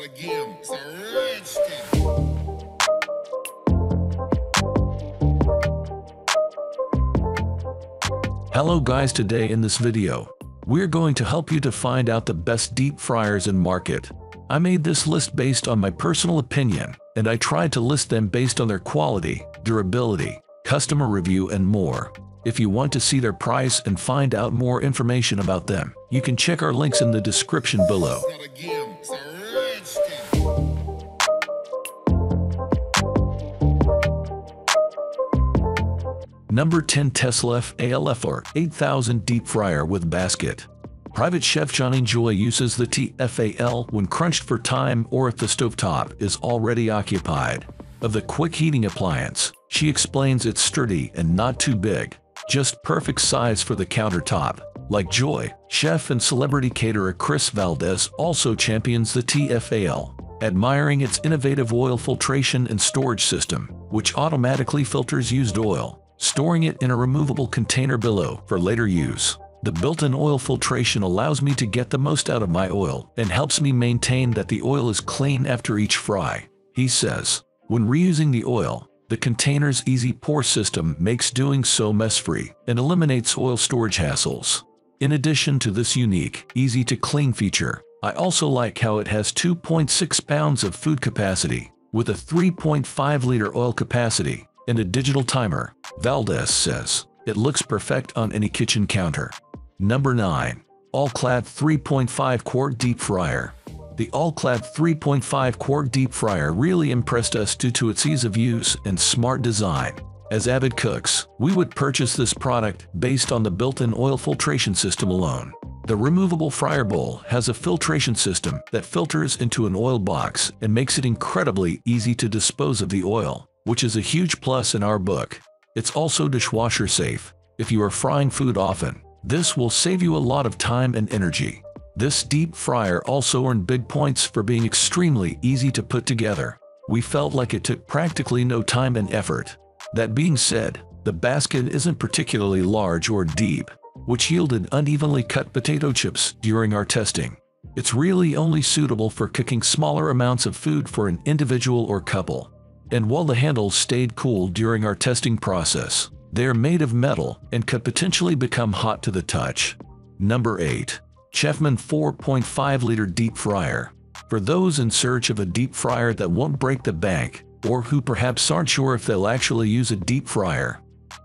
Start again. It's a rich. Hello guys today in this video, we're going to help you to find out the best deep fryers in market. I made this list based on my personal opinion, and I tried to list them based on their quality, durability, customer review and more. If you want to see their price and find out more information about them, you can check our links in the description below. Number 10 Teslef ALFR 8000 Deep Fryer with Basket. Private Chef Johnny Joy uses the TFAL when crunched for time or if the stovetop is already occupied. Of the quick heating appliance, she explains it's sturdy and not too big, just perfect size for the countertop. Like Joy, chef and celebrity caterer Chris Valdez also champions the TFAL, admiring its innovative oil filtration and storage system, which automatically filters used oil, storing it in a removable container below for later use. The built-in oil filtration allows me to get the most out of my oil and helps me maintain that the oil is clean after each fry. He says, when reusing the oil, the container's easy pour system makes doing so mess-free and eliminates oil storage hassles. In addition to this unique, easy-to-clean feature, I also like how it has 2.6 pounds of food capacity with a 3.5-liter oil capacity and a digital timer, Valdez says. It looks perfect on any kitchen counter. Number 9. All-Clad 3.5 Quart Deep Fryer. The All-Clad 3.5 Quart Deep Fryer really impressed us due to its ease of use and smart design. As avid cooks, we would purchase this product based on the built-in oil filtration system alone. The removable fryer bowl has a filtration system that filters into an oil box and makes it incredibly easy to dispose of the oil, which is a huge plus in our book. It's also dishwasher safe. If you are frying food often, this will save you a lot of time and energy. This deep fryer also earned big points for being extremely easy to put together. We felt like it took practically no time and effort. That being said, the basket isn't particularly large or deep, which yielded unevenly cut potato chips during our testing. It's really only suitable for cooking smaller amounts of food for an individual or couple. And while the handles stayed cool during our testing process, they are made of metal and could potentially become hot to the touch. Number 8. Chefman 4.5 liter deep fryer. For those in search of a deep fryer that won't break the bank, or who perhaps aren't sure if they'll actually use a deep fryer,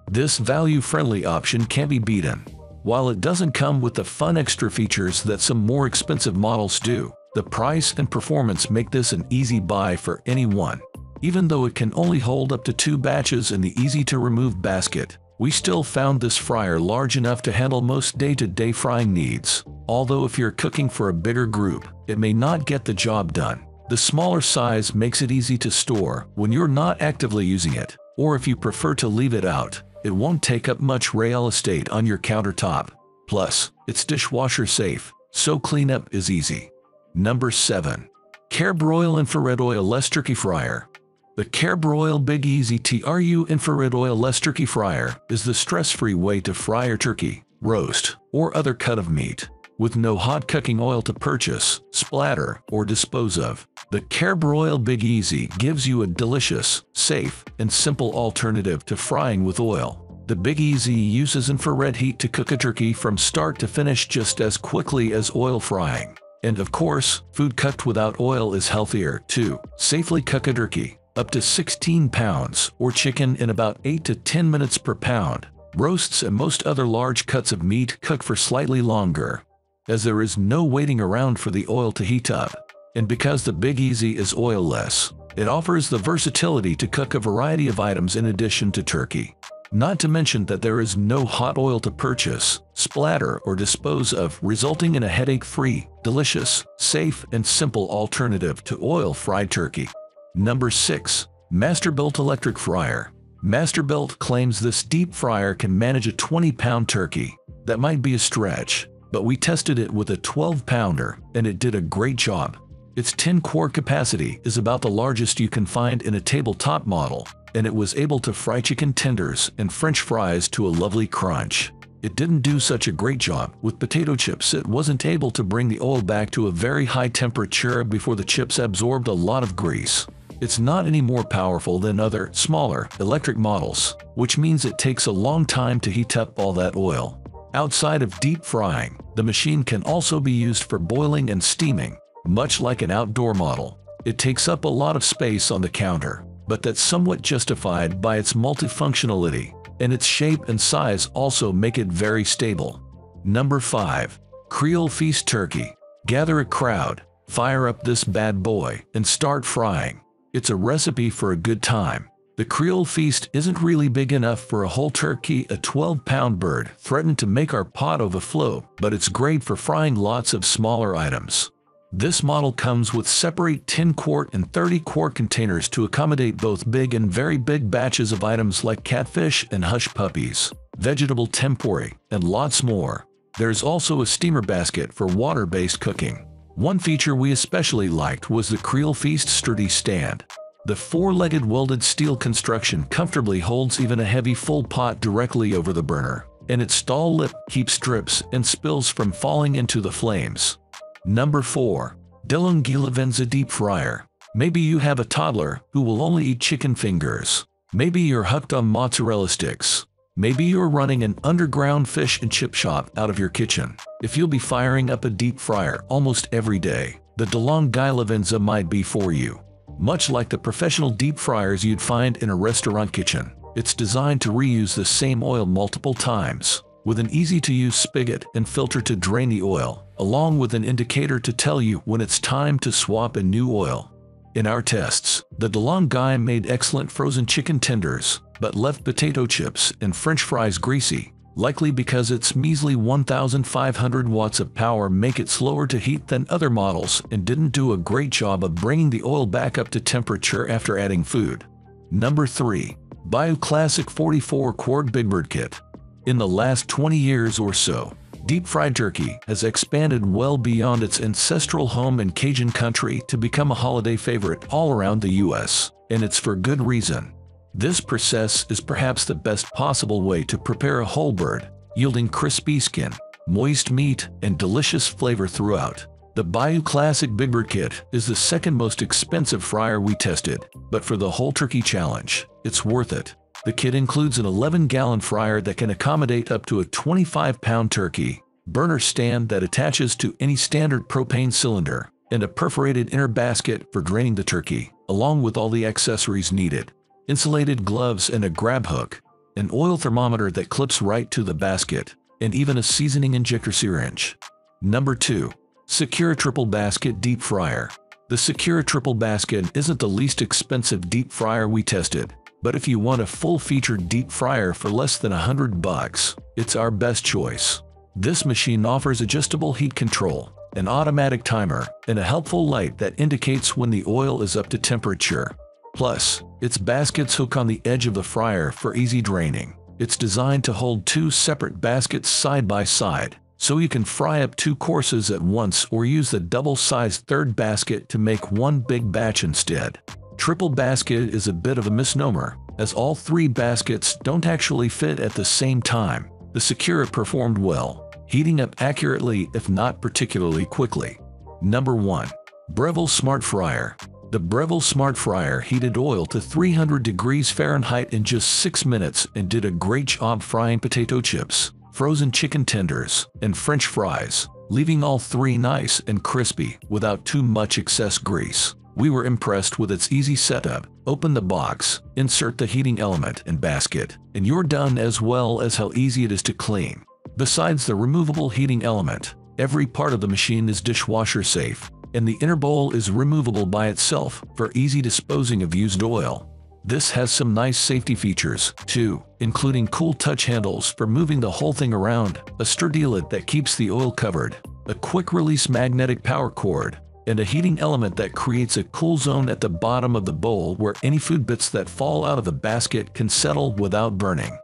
this value-friendly option can't be beaten. While it doesn't come with the fun extra features that some more expensive models do, the price and performance make this an easy buy for anyone. Even though it can only hold up to two batches in the easy-to-remove basket, we still found this fryer large enough to handle most day-to-day frying needs. Although if you're cooking for a bigger group, it may not get the job done. The smaller size makes it easy to store when you're not actively using it, or if you prefer to leave it out, it won't take up much real estate on your countertop. Plus, it's dishwasher safe, so cleanup is easy. Number 7. Char-Broil Infrared Oil Less Turkey Fryer the Char-Broil Big Easy TRU Infrared Oil Less Turkey Fryer is the stress-free way to fry your turkey, roast, or other cut of meat. With no hot cooking oil to purchase, splatter, or dispose of, the Char-Broil Big Easy gives you a delicious, safe, and simple alternative to frying with oil. The Big Easy uses infrared heat to cook a turkey from start to finish just as quickly as oil frying. And of course, food cooked without oil is healthier, too. Safely cook a turkey, up to 16 pounds, or chicken in about 8 to 10 minutes per pound. Roasts and most other large cuts of meat cook for slightly longer, as there is no waiting around for the oil to heat up. And because the Big Easy is oilless, it offers the versatility to cook a variety of items in addition to turkey. Not to mention that there is no hot oil to purchase, splatter, or dispose of, resulting in a headache-free, delicious, safe, and simple alternative to oil-fried turkey. Number 6. Masterbuilt Electric Fryer. Masterbuilt claims this deep fryer can manage a 20-pound turkey. That might be a stretch, but we tested it with a 12-pounder, and it did a great job. Its 10-quart capacity is about the largest you can find in a tabletop model, and it was able to fry chicken tenders and french fries to a lovely crunch. it didn't do such a great job. With potato chips, it wasn't able to bring the oil back to a very high temperature before the chips absorbed a lot of grease. It's not any more powerful than other, smaller, electric models, which means it takes a long time to heat up all that oil. Outside of deep frying, the machine can also be used for boiling and steaming, much like an outdoor model. It takes up a lot of space on the counter, but that's somewhat justified by its multifunctionality, and its shape and size also make it very stable. Number 5. Creole Feast Turkey. Gather a crowd, fire up this bad boy, and start frying. It's a recipe for a good time. The Creole feast isn't really big enough for a whole turkey, a 12-pound bird threatened to make our pot overflow, but it's great for frying lots of smaller items. This model comes with separate 10-quart and 30-quart containers to accommodate both big and very big batches of items like catfish and hush puppies, vegetable tempura, and lots more. There's also a steamer basket for water-based cooking. One feature we especially liked was the Creole Feast sturdy stand. The four-legged welded steel construction comfortably holds even a heavy full pot directly over the burner, and its stall lip keeps drips and spills from falling into the flames. Number 4. DeLonghi Livenza Deep Fryer. Maybe you have a toddler who will only eat chicken fingers. Maybe you're hooked on mozzarella sticks. Maybe you're running an underground fish and chip shop out of your kitchen. If you'll be firing up a deep fryer almost every day, the DeLonghi Livenza might be for you. Much like the professional deep fryers you'd find in a restaurant kitchen, it's designed to reuse the same oil multiple times, with an easy-to-use spigot and filter to drain the oil, along with an indicator to tell you when it's time to swap in new oil. In our tests, the DeLonghi made excellent frozen chicken tenders, but left potato chips and french fries greasy, likely because its measly 1,500 watts of power make it slower to heat than other models and didn't do a great job of bringing the oil back up to temperature after adding food. Number 3. Bayou Classic 44 Quart Big Bird Kit. In the last 20 years or so, deep fried turkey has expanded well beyond its ancestral home in Cajun country to become a holiday favorite all around the US, and it's for good reason. This process is perhaps the best possible way to prepare a whole bird, yielding crispy skin, moist meat, and delicious flavor throughout. The Bayou Classic Big Bird Kit is the second most expensive fryer we tested, but for the whole turkey challenge, it's worth it. The kit includes an 11-gallon fryer that can accommodate up to a 25-pound turkey, burner stand that attaches to any standard propane cylinder, and a perforated inner basket for draining the turkey, along with all the accessories needed insulated gloves and a grab hook, an oil thermometer that clips right to the basket, and even a seasoning injector syringe. Number 2. Secura Triple Basket Deep Fryer. The Secura Triple Basket isn't the least expensive deep fryer we tested, but if you want a full-featured deep fryer for less than 100 bucks, it's our best choice. This machine offers adjustable heat control, an automatic timer, and a helpful light that indicates when the oil is up to temperature. Plus, its baskets hook on the edge of the fryer for easy draining. It's designed to hold two separate baskets side by side, so you can fry up two courses at once or use the double-sized third basket to make one big batch instead. Triple basket is a bit of a misnomer, as all three baskets don't actually fit at the same time. The Secura performed well, heating up accurately if not particularly quickly. Number 1. Breville Smart Fryer the Breville Smart Fryer heated oil to 300 degrees Fahrenheit in just 6 minutes and did a great job frying potato chips, frozen chicken tenders, and french fries, leaving all three nice and crispy without too much excess grease. We were impressed with its easy setup. Open the box, insert the heating element and basket, and you're done as well as how easy it is to clean. Besides the removable heating element, every part of the machine is dishwasher safe and the inner bowl is removable by itself for easy disposing of used oil. This has some nice safety features, too, including cool touch handles for moving the whole thing around, a sturdy lid that keeps the oil covered, a quick-release magnetic power cord, and a heating element that creates a cool zone at the bottom of the bowl where any food bits that fall out of the basket can settle without burning.